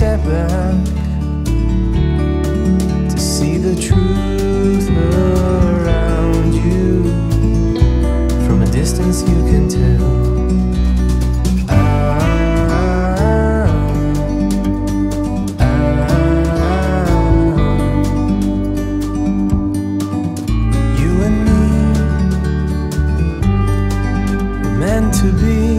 Step back to see the truth around you. From a distance, you can tell. You and me meant to be